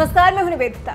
नमस्कार, मैं हूँ निवेदिता।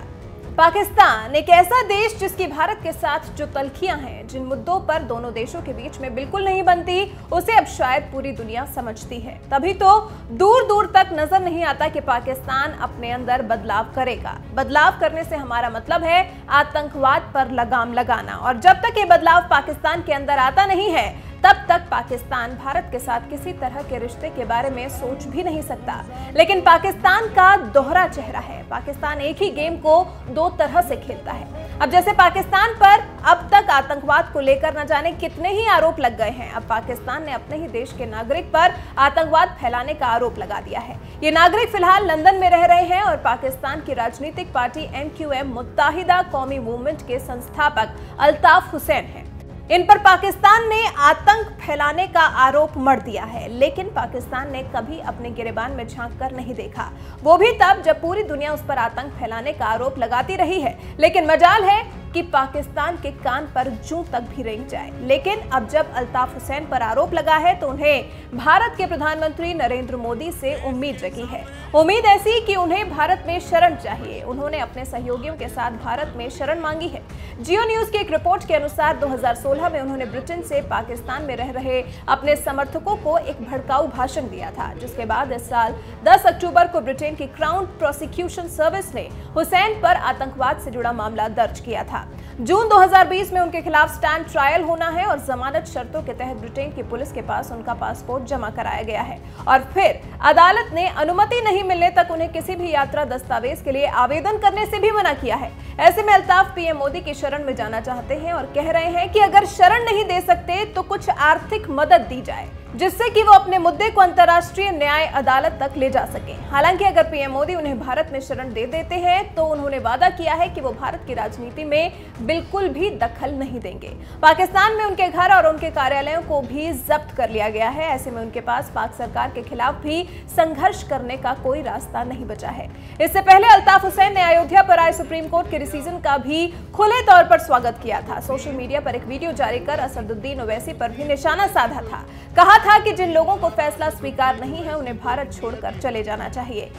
पाकिस्तान एक ऐसा देश जिसकी भारत के साथ जो तलखियाँ हैं, जिन मुद्दों पर दोनों देशों के बीच में बिल्कुल नहीं बनती, उसे अब शायद पूरी दुनिया समझती है। तभी तो दूर दूर तक नज़र नहीं आता कि पाकिस्तान अपने अंदर बदलाव करेगा। बदलाव करने से हमारा मतलब है आतंकवाद पर लगाम लगाना, और जब तक ये बदलाव पाकिस्तान के अंदर आता नहीं है तब तक पाकिस्तान भारत के साथ किसी तरह के रिश्ते के बारे में सोच भी नहीं सकता। लेकिन पाकिस्तान का दोहरा चेहरा है। पाकिस्तान एक ही गेम को दो तरह से खेलता है। अब जैसे पाकिस्तान पर अब तक आतंकवाद को लेकर न जाने कितने ही आरोप लग गए हैं, अब पाकिस्तान ने अपने ही देश के नागरिक पर आतंकवाद फैलाने का आरोप लगा दिया है। ये नागरिक फ़िलहाल लंदन में रह रहे हैं और पाकिस्तान की राजनीतिक party M Q M Muttahida Qaumi movement के संस्थापक अल्ताफ हुसैन हैं। इन पर पाकिस्तान ने आतंक फैलाने का आरोप मर दिया है, लेकिन पाकिस्तान ने कभी अपने गिरेबान में झाँक कर नहीं देखा। वो भी तब जब पूरी दुनिया उस पर आतंक फैलाने का आरोप लगाती रही है, लेकिन मजाल है कि पाकिस्तान के कान पर जू तक भी रह जाए। लेकिन अब जब अल्ताफ हुसैन पर आरोप लगा है तो उन्हें भारत के प्रधानमंत्री नरेंद्र मोदी से उम्मीद जगी है। उम्मीद ऐसी कि उन्हें भारत में शरण चाहिए। उन्होंने अपने सहयोगियों के साथ भारत में शरण मांगी है। जियो न्यूज़ की एक रिपोर्ट के अनुसार 2016 में उन्होंने ब्रिटेन से पाकिस्तान में रह रहे अपने समर्थकों को एक भड़काऊ भाषण दिया था, जिसके बाद इस साल 10 अक्टूबर को ब्रिटेन की क्राउन प्रोसिक्यूशन सर्विस ने हुसैन पर आतंकवाद से जुड़ा मामला दर्ज किया था। जून 2020 में उनके खिलाफ स्टैंड ट्रायल होना है और जमानत शर्तों के तहत ब्रिटेन की पुलिस के पास उनका पासपोर्ट जमा कराया गया है। और फिर अदालत ने अनुमति नहीं मिलने तक उन्हें किसी भी यात्रा दस्तावेज़ के लिए आवेदन करने से भी मना किया है। ऐसे में अल्ताफ पीएम मोदी की शरण में जाना चाहते हैं और कह रहे हैं कि अगर शरण नहीं दे सकते तो कुछ आर्थिक मदद दी जाए, जिससे कि वो अपने मुद्दे को अंतर्राष्ट्रीय न्याय अदालत तक ले जा सके। हालाँकि अगर पीएम मोदी उन्हें भारत में शरण दे देते हैं तो उन्होंने वादा किया है कि वो भारत की राजनीति में बिल्कुल भी दखल नहीं देंगे। पाकिस्तान में उनके घर और उनके कार्यालयों को भी जब्त कर लिया गया है। ऐसे में उनके पास पाक सरकार के खिलाफ भी संघर्ष करने का कोई रास्ता नहीं बचा है। इससे पहले अल्ताफ हुसैन ने अयोध्या पर आए सुप्रीम कोर्ट के डिसीज़न का भी खुले तौर पर स्वागत किया था। सोशल मीडिया पर एक वीडियो जारी कर असदुद्दीन ओवैसी पर भी निशाना साधा था। कहा था कि जिन लोगों को फैसला स्वीकार नहीं है, उन्हें भारत छोड़कर चले जाना चाहिए।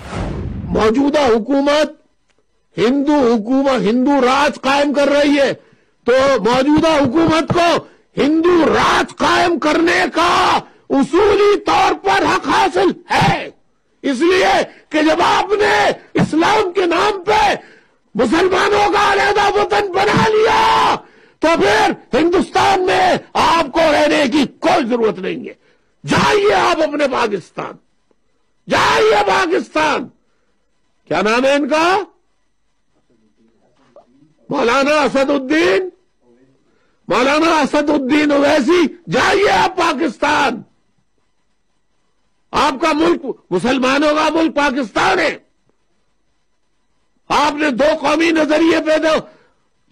मौजूदा हुकूमत, हिंदू हुकूमत, हिंदू राज कायम कर रही है। तो मौजूदा हुकूमत को हिंदू राज कायम करने का उसूली तौर पर हक हासिल है। इसलिए कि जब आपने इस्लाम के नाम पे मुसलमानों का अलहदा वतन बना लिया तो फिर हिंदुस्तान में आपको रहने की कोई ज़रूरत नहीं है। जाइए आप अपने पाकिस्तान। जाइए पाकिस्तान। क्या नाम है इनका? मौलाना असदुद्दीन। मौलाना असदुद्दीन ओवैसी। जाइए आप पाकिस्तान। आपका मुल्क मुसलमानों का मुल्क पाकिस्तान है। आपने दो कौमी नज़रिए पे दो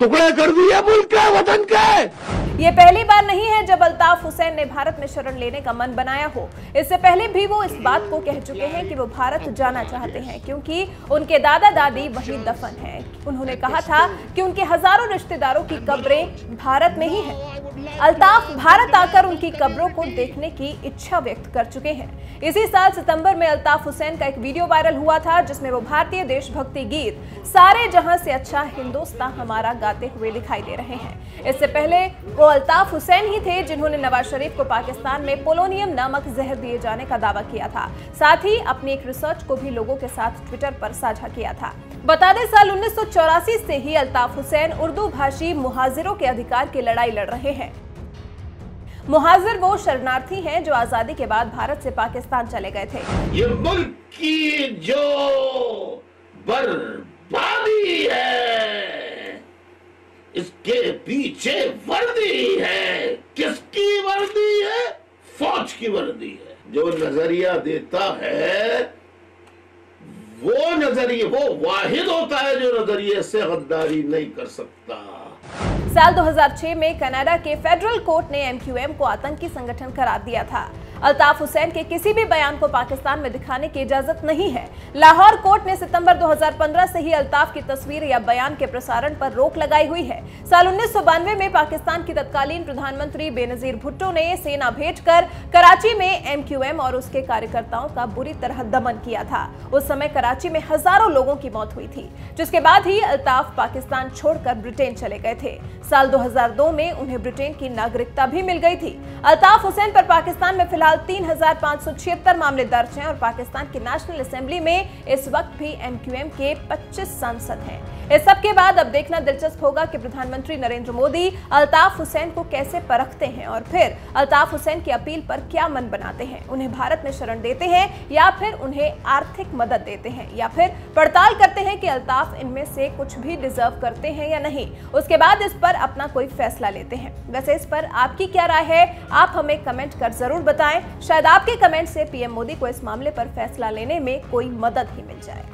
टुकड़े कर दिए मुल्क के, वतन के। ये पहली बार नहीं है जब अल्ताफ हुसैन ने भारत में शरण लेने का मन बनाया हो। इससे पहले भी वो इस बात को कह चुके हैं कि वो भारत जाना चाहते हैं, क्योंकि उनके दादा दादी वहीं दफन हैं। उन्होंने कहा था कि उनके हज़ारों रिश्तेदारों की कब्रें भारत में ही हैं। अल्ताफ भारत आकर उनकी कब्रों को देखने की इच्छा व्यक्त कर चुके हैं। इसी साल सितंबर में अल्ताफ हुसैन का एक वीडियो वायरल हुआ था, जिसमें वो भारतीय देशभक्ति गीत सारे जहाँ से अच्छा हिंदुस्तान हमारा गाते हुए दिखाई दे रहे हैं। इससे पहले वो अल्ताफ हुसैन ही थे, जिन्होंने नवाज़ शरीफ को पाकिस्तान में पोलोनियम नामक जहर दिए जाने का दावा किया था। साथ ही अपनी एक रिसर्च को भी लोगों के साथ ट्विटर पर साझा किया था। बता दें, साल उन्नीस सौ चौरासी से ही अल्ताफ हुसैन उर्दू भाषी मुहाजिरों के अधिकार की लड़ाई लड़ रहे हैं। मुहाजिर वो शरणार्थी हैं जो आज़ादी के बाद भारत से पाकिस्तान चले गए थे। ये मुल्क की जो बर्बादी है, इसके पीछे वर्दी है। किसकी वर्दी है? फौज की वर्दी है। जो नज़रिया देता है नज़रिए वो वाहिद होता है जो नज़रिए से गद्दारी नहीं कर सकता। साल 2006 में कनाडा के फेडरल कोर्ट ने एमक्यूएम को आतंकी संगठन करार दिया था। अल्ताफ हुसैन के किसी भी बयान को पाकिस्तान में दिखाने की इजाज़त नहीं है। लाहौर कोर्ट ने सितंबर 2015 से ही अल्ताफ की तस्वीर या बयान के प्रसारण पर रोक लगाई हुई है। साल उन्नीस सौ बानवे में पाकिस्तान की तत्कालीन प्रधानमंत्री बेनजीर भुट्टो ने सेना भेजकर कराची में एमक्यूएम और उसके कार्यकर्ताओं का बुरी तरह दमन किया था। उस समय कराची में हज़ारों लोगों की मौत हुई थी, जिसके बाद ही अल्ताफ पाकिस्तान छोड़कर ब्रिटेन चले गए थे। साल 2002 में उन्हें ब्रिटेन की नागरिकता भी मिल गई थी। अल्ताफ हुसैन पर पाकिस्तान में फ़िलहाल तीन मामले दर्ज हैं और पाकिस्तान की नेशनल असेंबली में इस वक्त भी एमक्यूएम के 25 सांसद हैं। इस सब के बाद अब देखना दिलचस्प होगा कि प्रधानमंत्री नरेंद्र मोदी अल्ताफ हुसैन को कैसे परखते हैं और फिर अल्ताफ हुसैन की अपील पर क्या मन बनाते हैं? उन्हें भारत में शरण देते हैं या फिर उन्हें आर्थिक मदद देते हैं? या फिर पड़ताल करते हैं कि अल्ताफ इनमें से कुछ भी डिजर्व करते हैं या नहीं? उसके बाद इस पर अपना कोई फैसला लेते हैं। वैसे इस पर आपकी क्या राय है? आप हमें कमेंट कर ज़रूर बताएँ। शायद आपके कमेंट से पीएम मोदी को इस मामले पर फैसला लेने में कोई मदद ही मिल जाए।